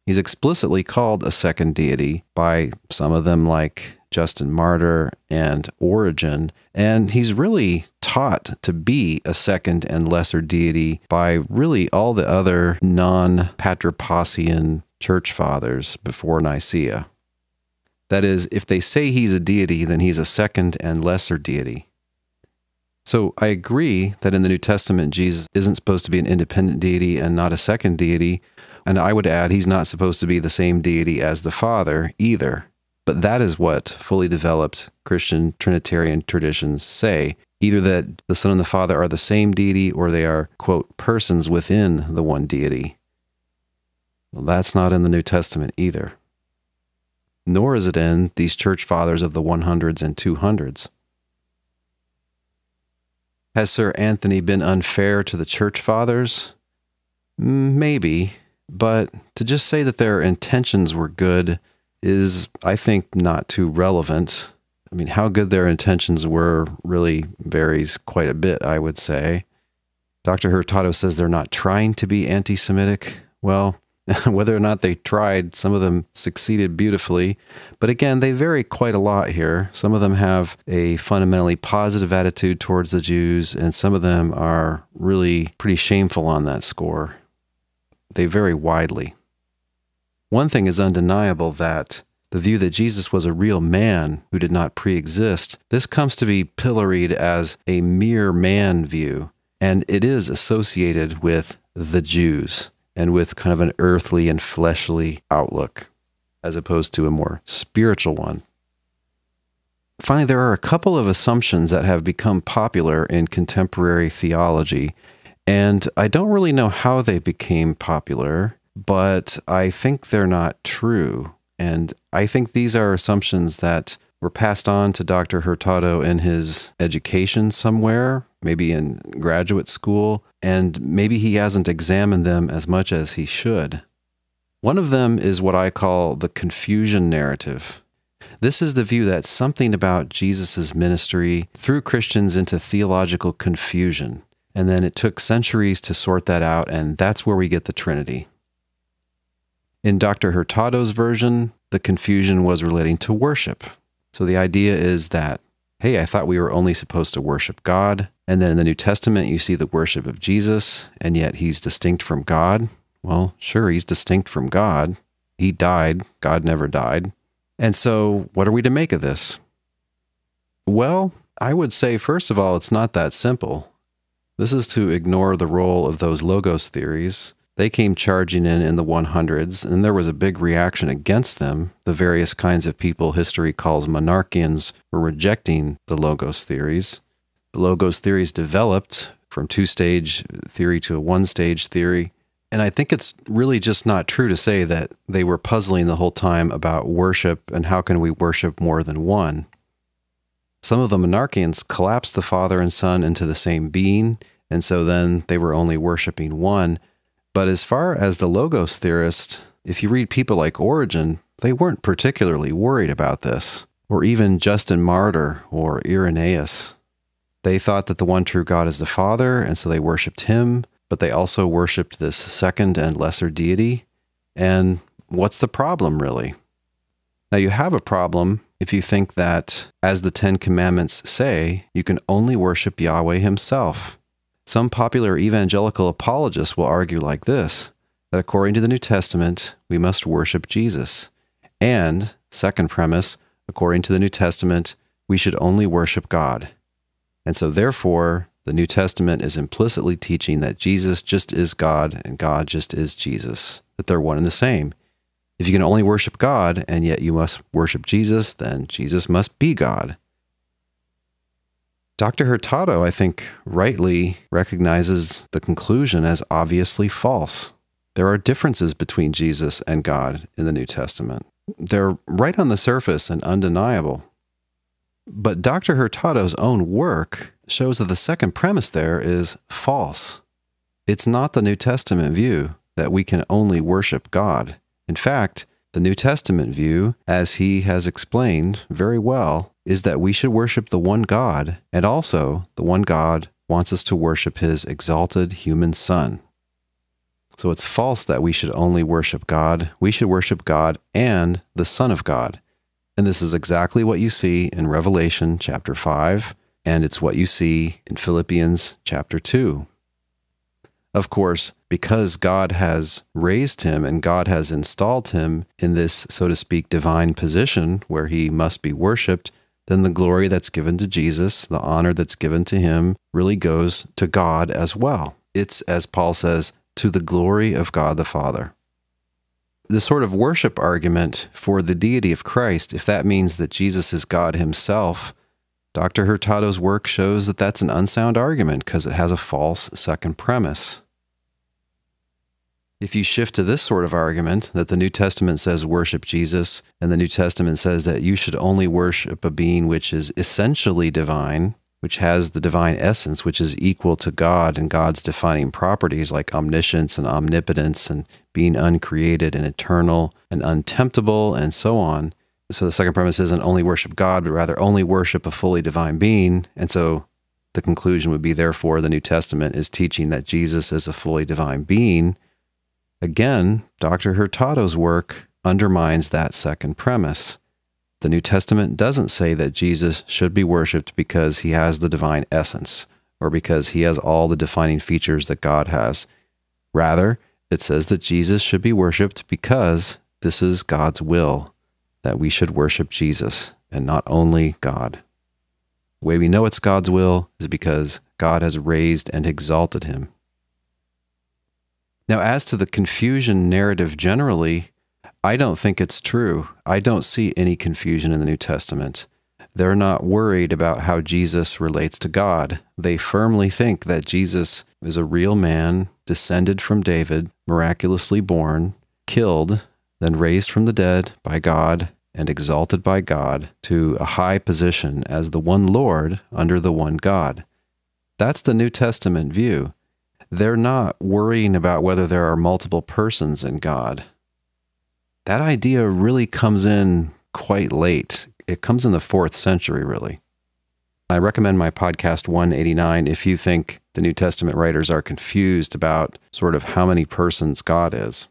He's explicitly called a second deity by some of them, like Justin Martyr and Origen, and he's really taught to be a second and lesser deity by really all the other non Patripassian church fathers before Nicaea. That is, if they say he's a deity, then he's a second and lesser deity. So I agree that in the New Testament, Jesus isn't supposed to be an independent deity and not a second deity. And I would add, he's not supposed to be the same deity as the Father either. But that is what fully developed Christian Trinitarian traditions say either that the Son and the Father are the same deity or they are, quote, persons within the one deity. Well, that's not in the New Testament either. Nor is it in these church fathers of the 100s and 200s. Has Sir Anthony been unfair to the church fathers? Maybe, but to just say that their intentions were good is, I think, not too relevant. I mean, how good their intentions were really varies quite a bit, I would say. Dr. Hurtado says they're not trying to be anti Semitic. Well, <laughs> Whether or not they tried, some of them succeeded beautifully. But again, they vary quite a lot here. Some of them have a fundamentally positive attitude towards the Jews, and some of them are really pretty shameful on that score. They vary widely. One thing is undeniable that the view that Jesus was a real man who did not pre exist, this comes to be pilloried as a mere man view, and it is associated with the Jews and with kind of an earthly and fleshly outlook, as opposed to a more spiritual one. Finally, there are a couple of assumptions that have become popular in contemporary theology, and I don't really know how they became popular, but I think they're not true. And I think these are assumptions that were passed on to Dr. Hurtado in his education somewhere, maybe in graduate school, and maybe he hasn't examined them as much as he should. One of them is what I call the confusion narrative. This is the view that something about Jesus' ministry threw Christians into theological confusion, and then it took centuries to sort that out, and that's where we get the Trinity. In Dr. Hurtado's version, the confusion was relating to worship. So the idea is that, hey, I thought we were only supposed to worship God, and then in the New Testament, you see the worship of Jesus, and yet he's distinct from God. Well, sure, he's distinct from God. He died, God never died. And so, what are we to make of this? Well, I would say, first of all, it's not that simple. This is to ignore the role of those logos theories. They came charging in in the 100s, and there was a big reaction against them. The various kinds of people history calls monarchians were rejecting the logos theories. The Logos theories developed from two stage theory to a one stage theory. And I think it's really just not true to say that they were puzzling the whole time about worship and how can we worship more than one. Some of the monarchians collapsed the Father and Son into the same being, and so then they were only worshiping one. But as far as the Logos theorist, if you read people like Origen, they weren't particularly worried about this, or even Justin Martyr or Irenaeus. They thought that the one true God is the Father, and so they worshiped him, but they also worshiped this second and lesser deity. And what's the problem, really? Now, you have a problem if you think that, as the Ten Commandments say, you can only worship Yahweh Himself. Some popular evangelical apologists will argue like this that according to the New Testament, we must worship Jesus. And, second premise, according to the New Testament, we should only worship God. And so, therefore, the New Testament is implicitly teaching that Jesus just is God and God just is Jesus, that they're one and the same. If you can only worship God and yet you must worship Jesus, then Jesus must be God. Dr. Hurtado, I think, rightly recognizes the conclusion as obviously false. There are differences between Jesus and God in the New Testament. They're right on the surface and undeniable. But Dr. Hurtado's own work shows that the second premise there is false. It's not the New Testament view that we can only worship God. In fact, the New Testament view, as he has explained very well, is that we should worship the one God, and also the one God wants us to worship his exalted human Son. So it's false that we should only worship God. We should worship God and the Son of God. And this is exactly what you see in Revelation chapter 5, and it's what you see in Philippians chapter 2. Of course, because God has raised him and God has installed him in this, so to speak, divine position where he must be worshiped, then the glory that's given to Jesus, the honor that's given to him, really goes to God as well. It's, as Paul says, to the glory of God the Father. The sort of worship argument for the deity of Christ, if that means that Jesus is God himself, Dr. Hurtado's work shows that that's an unsound argument because it has a false second premise. If you shift to this sort of argument, that the New Testament says worship Jesus, and the New Testament says that you should only worship a being which is essentially divine, which has the divine essence, which is equal to God and God's defining properties like omniscience and omnipotence and being uncreated and eternal and untemptable and so on. So the second premise isn't only worship God, but rather only worship a fully divine being. And so the conclusion would be therefore the New Testament is teaching that Jesus is a fully divine being Again, Dr. Hurtado's work undermines that second premise. The New Testament doesn't say that Jesus should be worshiped because he has the divine essence or because he has all the defining features that God has. Rather, it says that Jesus should be worshiped because this is God's will, that we should worship Jesus and not only God. The way we know it's God's will is because God has raised and exalted him. Now, as to the confusion narrative generally, I don't think it's true. I don't see any confusion in the New Testament. They're not worried about how Jesus relates to God. They firmly think that Jesus is a real man, descended from David, miraculously born, killed, then raised from the dead by God, and exalted by God to a high position as the one Lord under the one God. That's the New Testament view they're not worrying about whether there are multiple persons in God. That idea really comes in quite late. It comes in the fourth century, really. I recommend my podcast 189 if you think the New Testament writers are confused about sort of how many persons God is.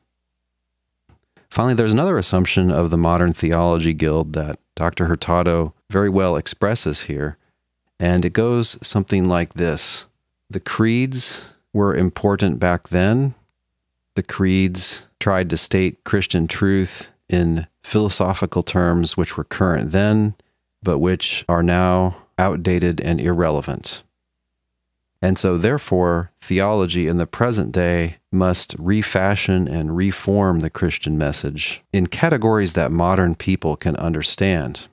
Finally, there's another assumption of the modern theology guild that Dr. Hurtado very well expresses here, and it goes something like this The creeds were important back then. The creeds tried to state Christian truth in philosophical terms which were current then, but which are now outdated and irrelevant. And so, therefore, theology in the present day must refashion and reform the Christian message in categories that modern people can understand.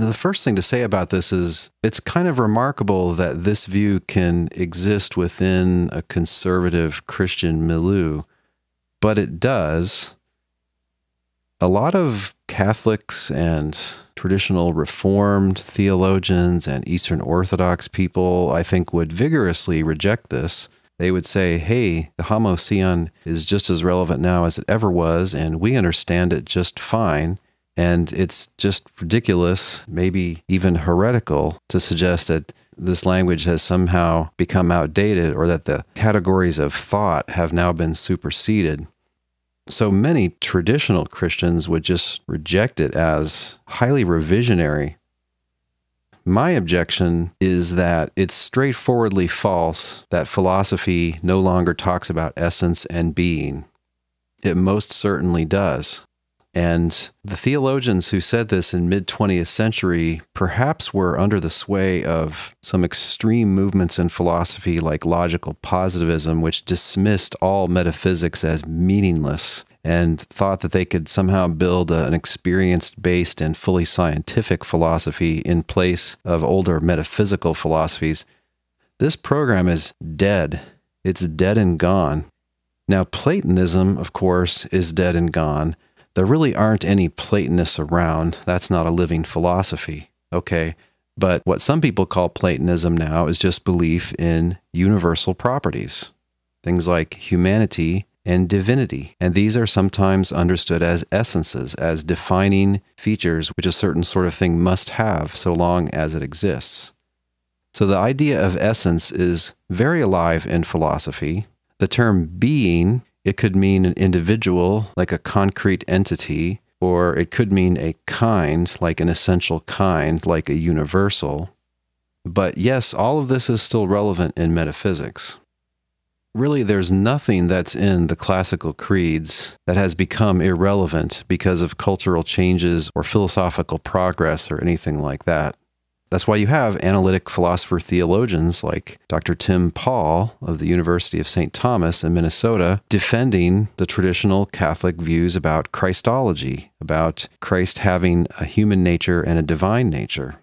The first thing to say about this is it's kind of remarkable that this view can exist within a conservative Christian milieu, but it does. A lot of Catholics and traditional Reformed theologians and Eastern Orthodox people, I think, would vigorously reject this. They would say, hey, the homoousion is just as relevant now as it ever was, and we understand it just fine. And it's just ridiculous, maybe even heretical, to suggest that this language has somehow become outdated or that the categories of thought have now been superseded. So many traditional Christians would just reject it as highly revisionary. My objection is that it's straightforwardly false that philosophy no longer talks about essence and being. It most certainly does. And the theologians who said this in mid 20th century perhaps were under the sway of some extreme movements in philosophy like logical positivism, which dismissed all metaphysics as meaningless and thought that they could somehow build an experience based and fully scientific philosophy in place of older metaphysical philosophies. This program is dead. It's dead and gone. Now, Platonism, of course, is dead and gone. There really aren't any Platonists around. That's not a living philosophy. Okay. But what some people call Platonism now is just belief in universal properties, things like humanity and divinity. And these are sometimes understood as essences, as defining features which a certain sort of thing must have so long as it exists. So the idea of essence is very alive in philosophy. The term being, it could mean an individual, like a concrete entity, or it could mean a kind, like an essential kind, like a universal. But yes, all of this is still relevant in metaphysics. Really, there's nothing that's in the classical creeds that has become irrelevant because of cultural changes or philosophical progress or anything like that. That's why you have analytic philosopher theologians like Dr. Tim Pawl of the University of St. Thomas in Minnesota defending the traditional Catholic views about Christology, about Christ having a human nature and a divine nature.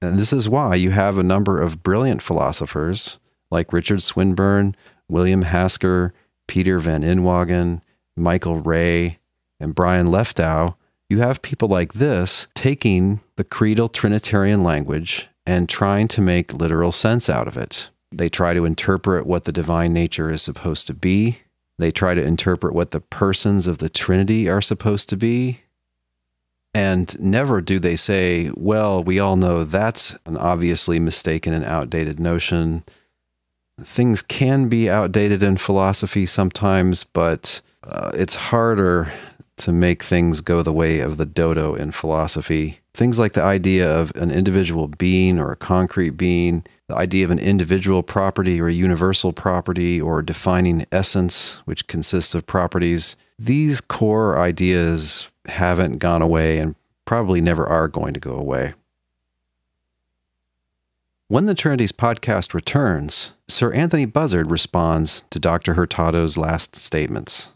And this is why you have a number of brilliant philosophers like Richard Swinburne, William Hasker, Peter Van Inwagen, Michael Rea, and Brian Leftow you have people like this taking the creedal Trinitarian language and trying to make literal sense out of it. They try to interpret what the divine nature is supposed to be. They try to interpret what the persons of the Trinity are supposed to be. And never do they say, well, we all know that's an obviously mistaken and outdated notion. Things can be outdated in philosophy sometimes, but uh, it's harder to make things go the way of the dodo in philosophy. Things like the idea of an individual being or a concrete being, the idea of an individual property or a universal property or defining essence, which consists of properties. These core ideas haven't gone away and probably never are going to go away. When the Trinities podcast returns, Sir Anthony Buzzard responds to Dr. Hurtado's last statements.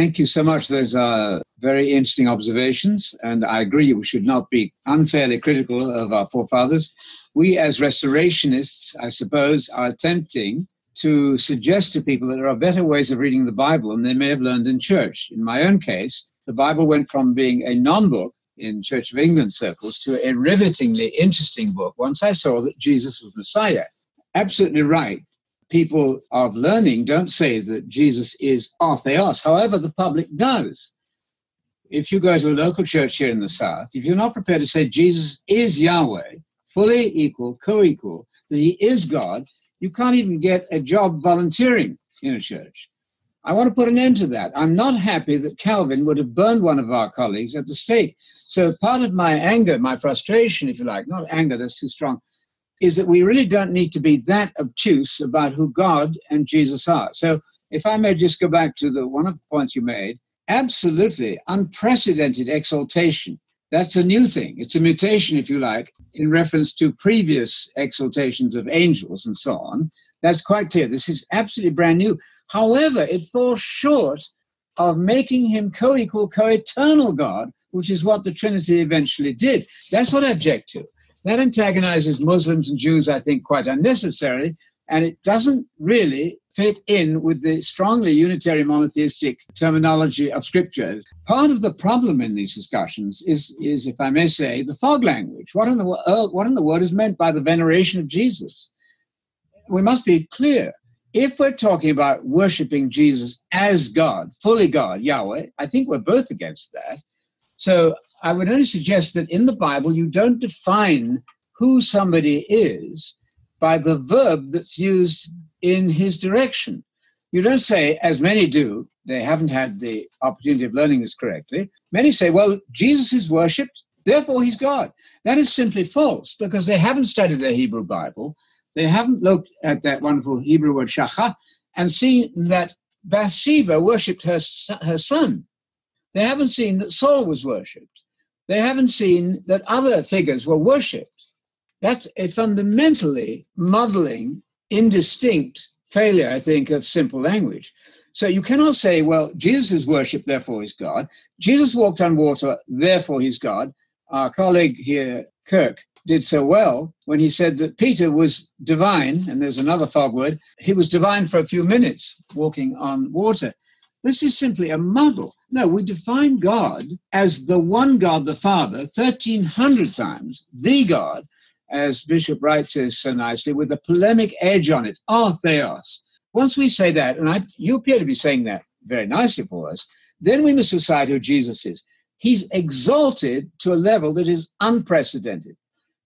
Thank you so much. Those are very interesting observations, and I agree we should not be unfairly critical of our forefathers. We, as restorationists, I suppose, are attempting to suggest to people that there are better ways of reading the Bible than they may have learned in church. In my own case, the Bible went from being a non book in Church of England circles to a rivetingly interesting book once I saw that Jesus was Messiah. Absolutely right people of learning don't say that Jesus is ho theos. However, the public does. If you go to a local church here in the South, if you're not prepared to say Jesus is Yahweh, fully equal, co equal, that he is God, you can't even get a job volunteering in a church. I want to put an end to that. I'm not happy that Calvin would have burned one of our colleagues at the stake. So part of my anger, my frustration, if you like, not anger, that's too strong, is that we really don't need to be that obtuse about who God and Jesus are. So, if I may just go back to the one of the points you made, absolutely unprecedented exaltation. That's a new thing. It's a mutation, if you like, in reference to previous exaltations of angels and so on. That's quite clear. This is absolutely brand new. However, it falls short of making him co equal, co eternal God, which is what the Trinity eventually did. That's what I object to. That antagonizes Muslims and Jews, I think, quite unnecessarily, and it doesn't really fit in with the strongly unitary monotheistic terminology of Scripture. Part of the problem in these discussions is, is if I may say, the fog language. What in the, uh, what in the world is meant by the veneration of Jesus? We must be clear. if we're talking about worshiping Jesus as God, fully God, Yahweh, I think we're both against that. So I would only suggest that in the Bible, you don't define who somebody is by the verb that's used in his direction. You don't say, as many do, they haven't had the opportunity of learning this correctly. Many say, well, Jesus is worshipped, therefore he's God. That is simply false because they haven't studied their Hebrew Bible. They haven't looked at that wonderful Hebrew word shacha and seen that Bathsheba worshipped her, her son. They haven't seen that Saul was worshipped. They haven't seen that other figures were worshipped. That's a fundamentally muddling, indistinct failure, I think, of simple language. So you cannot say, well, Jesus is worshipped, therefore he's God. Jesus walked on water, therefore he's God. Our colleague here, Kirk, did so well when he said that Peter was divine, and there's another fog word, he was divine for a few minutes walking on water. This is simply a muddle. No, we define God as the one God, the Father, 1,300 times, the God, as Bishop Wright says so nicely, with a polemic edge on it, theos. Once we say that, and I, you appear to be saying that very nicely for us, then we must decide who Jesus is. He's exalted to a level that is unprecedented.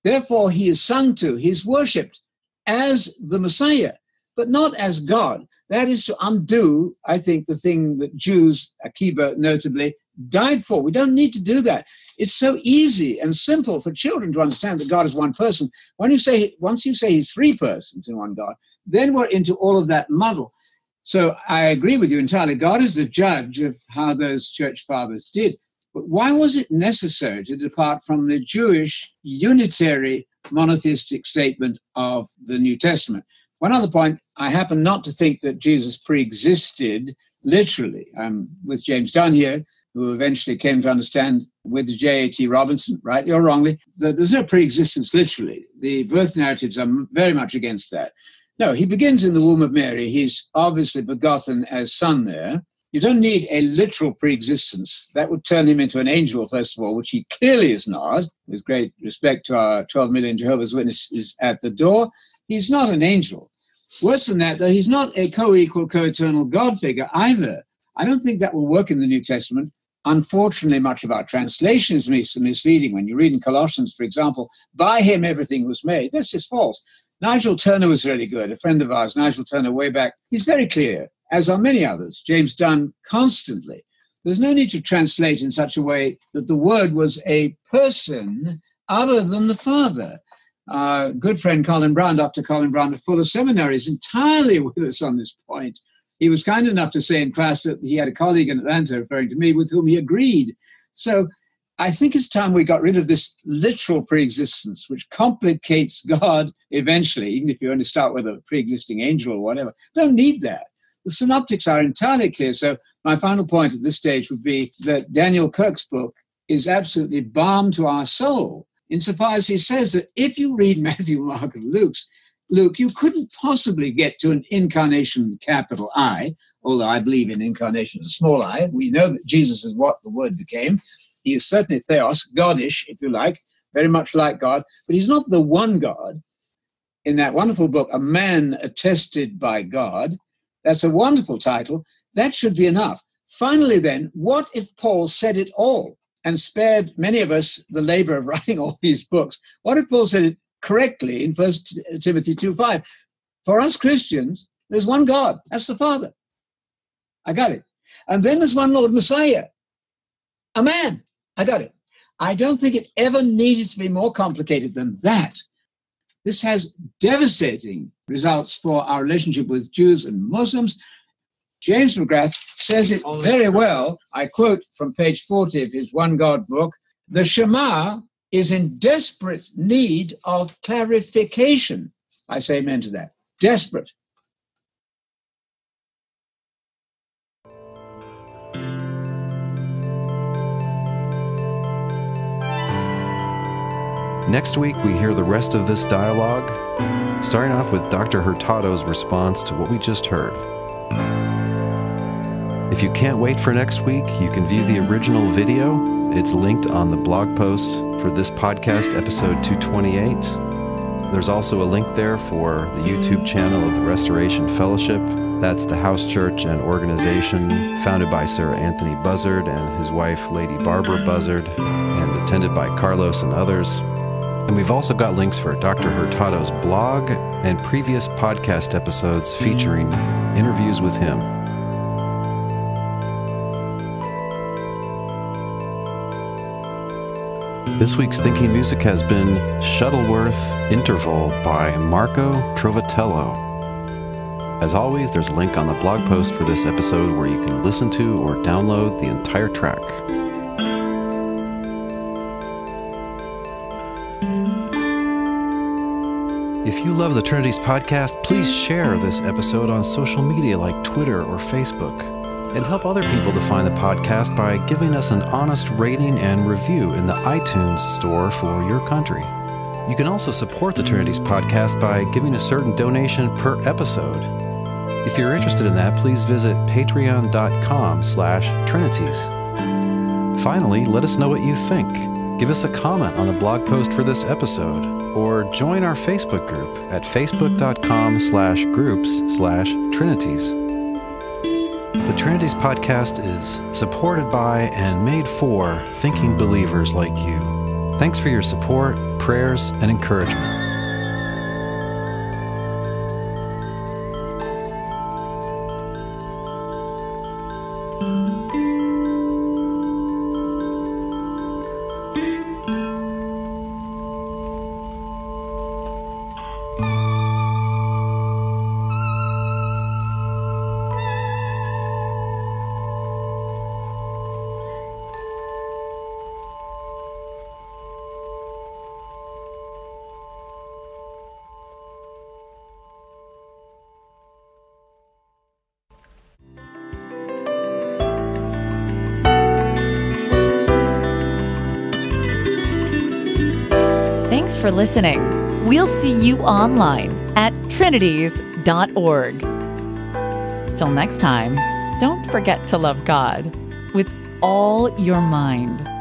Therefore, he is sung to, he's worshipped as the Messiah, but not as God. That is to undo, I think, the thing that Jews, Akiba notably, died for. We don't need to do that. It's so easy and simple for children to understand that God is one person. When you say once you say he's three persons in one God, then we're into all of that muddle. So I agree with you entirely. God is the judge of how those church fathers did. But why was it necessary to depart from the Jewish unitary monotheistic statement of the New Testament? One other point, I happen not to think that Jesus pre existed literally. I'm with James Dunn here, who eventually came to understand with J.A.T. Robinson, rightly or wrongly, that there's no pre existence literally. The birth narratives are very much against that. No, he begins in the womb of Mary. He's obviously begotten as son there. You don't need a literal pre-existence. That would turn him into an angel, first of all, which he clearly is not. With great respect to our 12 million Jehovah's Witnesses at the door, he's not an angel. Worse than that, though, he's not a co-equal, co-eternal God figure either. I don't think that will work in the New Testament. Unfortunately, much of our translation is misleading. When you read in Colossians, for example, by him everything was made. That's just false. Nigel Turner was really good, a friend of ours, Nigel Turner, way back. He's very clear as are many others, James Dunn constantly. There's no need to translate in such a way that the word was a person other than the Father. Uh, good friend Colin Brown, Dr. Colin Brown of Fuller Seminary, is entirely <laughs> with us on this point. He was kind enough to say in class that he had a colleague in Atlanta, referring to me, with whom he agreed. So I think it's time we got rid of this literal pre-existence, which complicates <laughs> God eventually, even if you only start with a pre-existing angel or whatever. Don't need that. The synoptics are entirely clear. So my final point at this stage would be that Daniel Kirk's book is absolutely balm to our soul, insofar as he says that if you read <laughs> Matthew, Mark, and Luke's, Luke, you couldn't possibly get to an incarnation capital I, although I believe in incarnation as small i. We know that Jesus is what the Word became. He is certainly theos, godish, if you like, very much like God, but he's not the one God. In that wonderful book, A Man Attested by God, that's a wonderful title. That should be enough. Finally, then, what if Paul said it all and spared many of us the labor of <laughs> writing all these books? What if Paul said it correctly in First Timothy 2 5? For us Christians, there's one God, that's the Father. I got it. And then there's one Lord Messiah, a man. I got it. I don't think it ever needed to be more complicated than that. This has devastating results for our relationship with Jews and Muslims. James McGrath says it very well. I quote from page 40 of his One God book The Shema is in desperate need of clarification. I say amen to that. Desperate. Next week, we hear the rest of this dialogue, starting off with Dr. Hurtado's response to what we just heard. If you can't wait for next week, you can view the original video. It's linked on the blog post for this podcast, episode 228. There's also a link there for the YouTube channel of the Restoration Fellowship. That's the house church and organization founded by Sir Anthony Buzzard and his wife, Lady Barbara Buzzard, and attended by Carlos and others. And we've also got links for Dr. Hurtado's blog and previous podcast episodes featuring interviews with him. This week's Thinking Music has been Shuttleworth Interval by Marco Trovatello. As always, there's a link on the blog post for this episode where you can listen to or download the entire track. If you love the Trinities podcast, please share this episode on social media like Twitter or Facebook. And help other people to find the podcast by giving us an honest rating and review in the iTunes store for your country. You can also support the Trinities podcast by giving a certain donation per episode. If you're interested in that, please visit patreon.com slash trinities. Finally, let us know what you think. Give us a comment on the blog post for this episode, or join our Facebook group at facebook.com slash groups slash trinities. The Trinities podcast is supported by and made for thinking believers like you. Thanks for your support, prayers, and encouragement. Listening. We'll see you online at trinities.org. Till next time, don't forget to love God with all your mind.